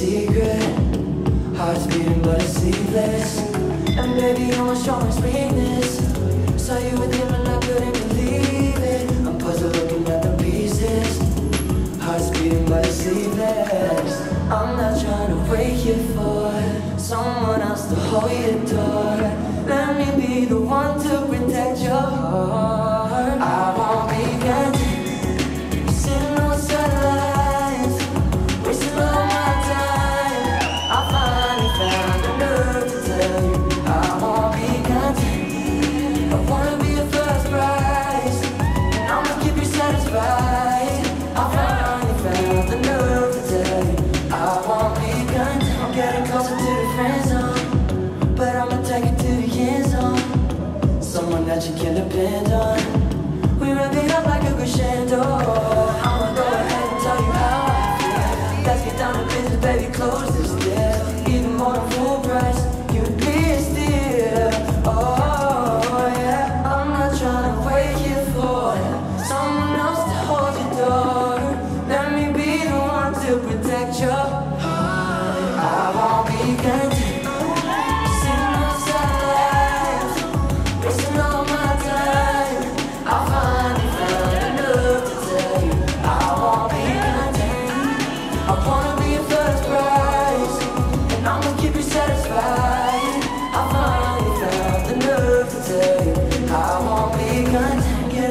secret. Heart's beating, but it's sleepless. Baby, you're my strongest weakness. Saw you with him and I couldn't believe it. I'm puzzled looking at the pieces. Heart's beating, but it's sleepless. I'm not trying to wake you for someone else to hold your door. That you can depend on. We wrap it up like a crescendo. I'ma go ahead and tell you how I feel. Let's get down to business, baby. Close this deal. Even more than full price, you'd be a steal. Oh yeah, I'm not trying to wait here for someone else to hold your door. Let me be the one to protect your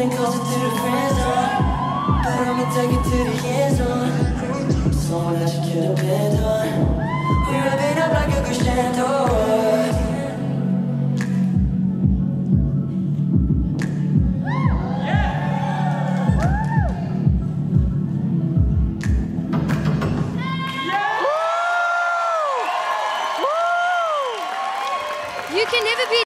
Closer to the friend zone, but I'ma take it to the end zone. Someone that you can depend on. We wrap it up like a crescendo. You can never be